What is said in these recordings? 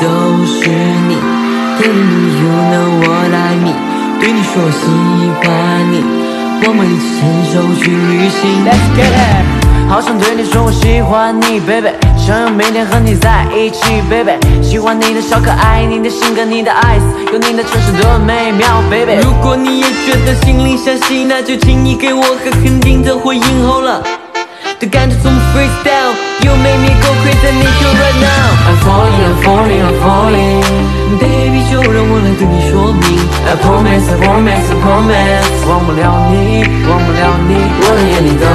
都是你。Tell me you know what I mean，对你说我喜欢你，我们一起牵手去旅行。Let's get it，好想对你说我喜欢你，baby，想要每天和你在一起，baby，喜欢你的小可爱，你的性格，你的 eyes，有你的城市多美妙，baby。如果你也觉得心里相惜，那就请你给我个肯定的回应，好了。的感觉从 freestyle You make me go crazy need you right now I'm falling I'm falling I'm falling Baby 就让我来对你说明 I promise I promise I promise 忘不了你忘不了你我的眼里都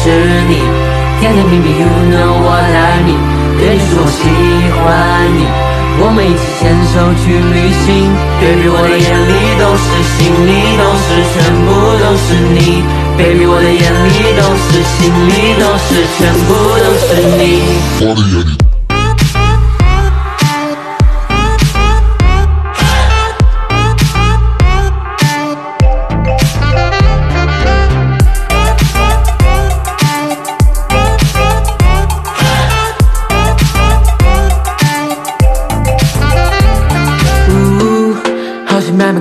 是你甜甜蜜蜜 You know what I mean 对你说我喜欢你我们一起牵手去旅行，Baby，我的眼里是，心里都是，全部都是你。Baby，我的眼里都是，心里都是，全部都是你。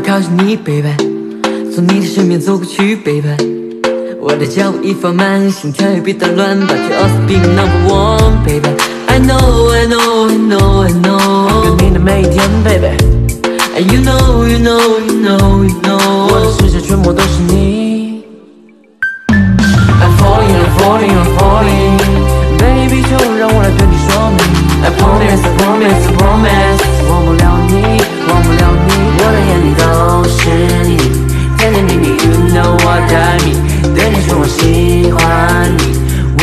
靠近你，baby，从你的身边走过去，baby。我的脚步已放慢，心跳也别打乱，把这 us be number one，baby。I know, I know, I know, I know，跟你的每一天，baby。And you know, you know, you know, you know，我的世界全部都是你。，You know what I mean。对你说我喜欢你，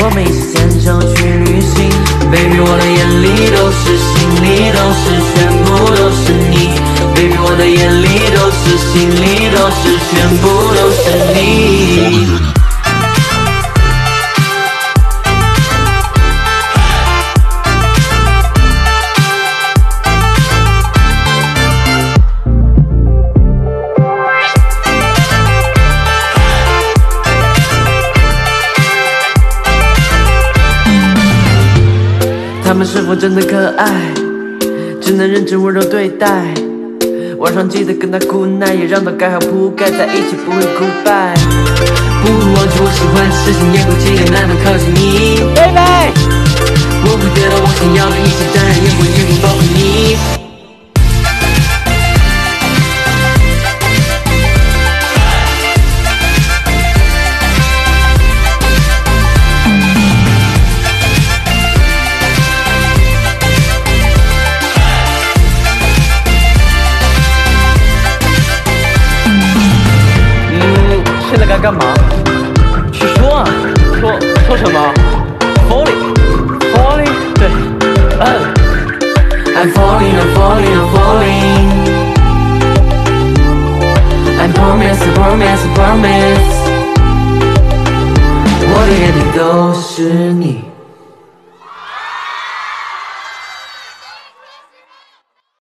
我们一起牵手去旅行。Baby，我的眼里都是，心里都是，全部都是你。Baby，我的眼里都是，心里都是，全部都是你。他们是否真的可爱？只能认真温柔对待。晚上记得跟他哭耐，也让他盖好铺盖，在一起不会哭败。不会忘记我喜欢的事情，也不期待慢慢靠近你，baby。我会得到我想要的一切，当然也会一并保护你。干嘛？去说啊，说说什么？Falling，falling，对，嗯。I'm falling, I'm falling, I'm falling. I promise, I promise, I promise. 我的眼里都是你。